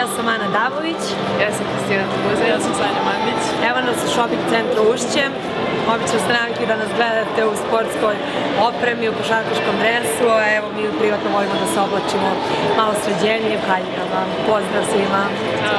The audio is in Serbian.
ja sam Ana Davović. Ja sam Kristina Tuguza. Ja sam Sanja Mandić. Evo nas u shopping centru Ušće. Obično stranki da nas gledate u sportskoj opremi, u košarkaškom dresu, a evo mi privatno volimo da se oblačimo malo sređenije, haljkama. Pozdrav svima! Ćao.